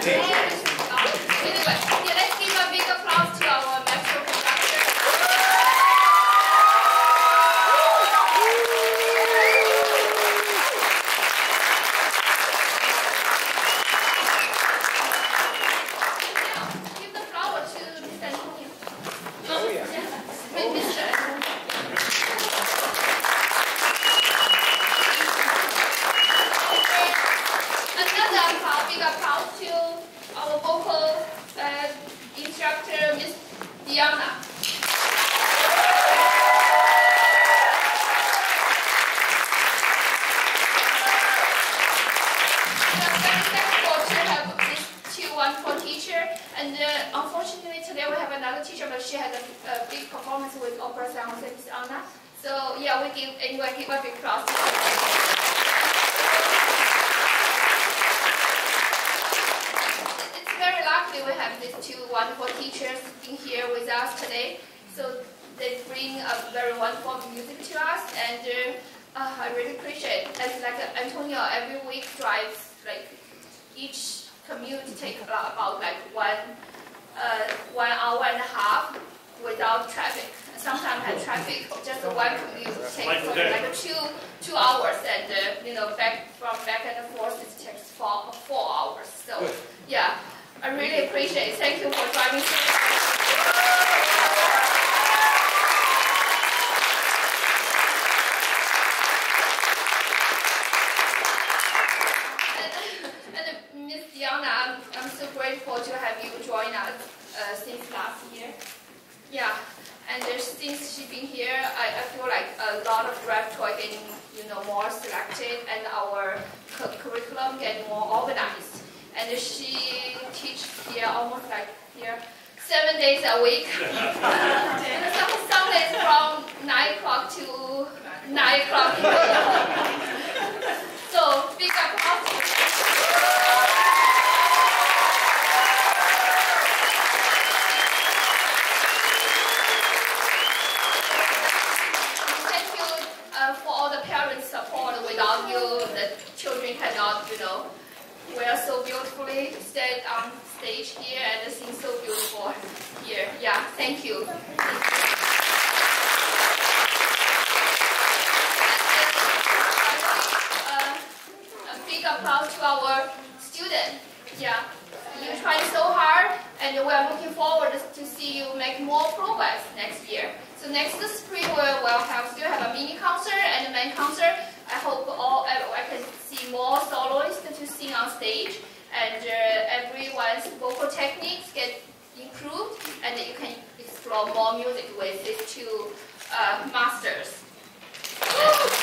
Take. Applause, big applause to our vocal uh, instructor, Miss Diana. And uh, unfortunately today we have another teacher, but she had a, a big performance with opera sound, Miss Anna. So yeah, we give anyway give a big applause. to her. It's very lucky we have these two wonderful teachers in here with us today. So they bring a very wonderful music to us, and uh, uh, I really appreciate. it. And like uh, Antonio every week drives like each commute take about, about like one uh, one hour and a half without traffic. Sometimes had traffic, just one commute takes Like like two two hours, and uh, you know back from back and forth it takes four four hours. So yeah, I really appreciate. it. Thank you for driving. through. And, Miss Diana, I'm, I'm so grateful to have you join us uh, since last year. Yeah, and since she's been here, I, I feel like a lot of repertoire getting you know more selected and our curriculum getting more organized. And she teaches here almost like here seven days a week. and some Sundays from nine o'clock to nine o'clock. in the evening. so big applause. Thank you uh, for all the parents' support. Without you, the children cannot, you know, wear so beautifully, stand on stage here and sing so beautiful here. Yeah, thank you. Uh, a big applause to our student. Yeah, you try so hard, and we are looking forward to see you make more progress next year. So next spring we will have still have a mini concert and a main concert. I hope all I can see more sing on stage, and uh, everyone's vocal techniques get improved, and you can explore more music with these two uh, masters.